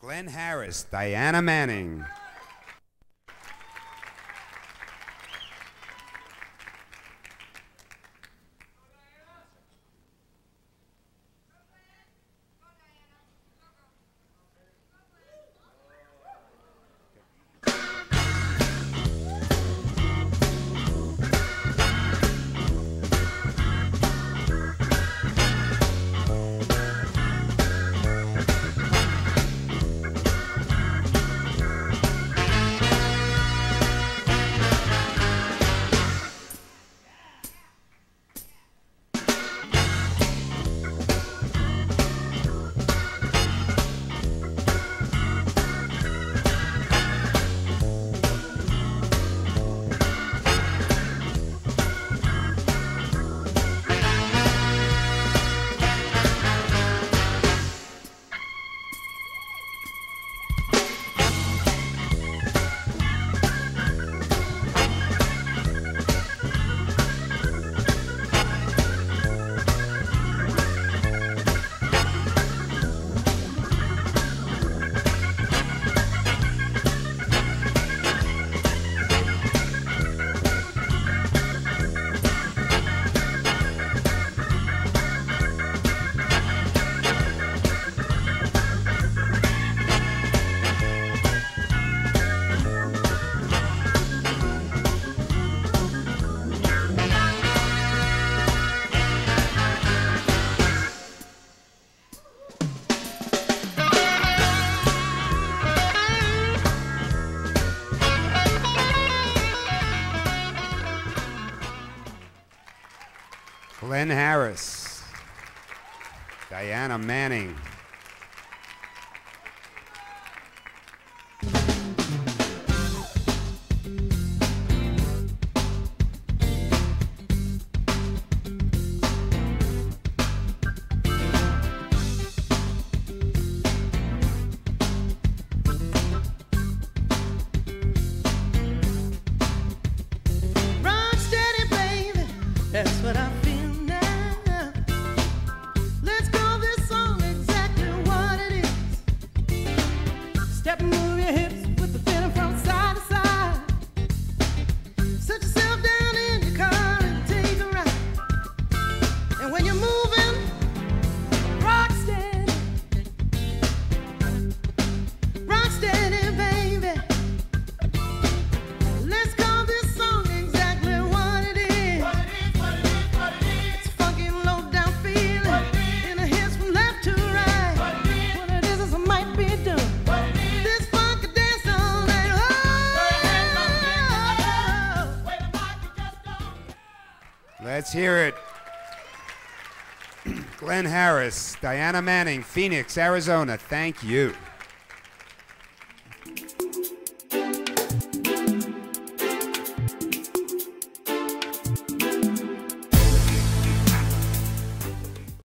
Glenn Harris, Diana Manning. Glenn Harris, Diana Manning. Let's hear it. Glenn Harris, Diana Manning, Phoenix, Arizona. Thank you.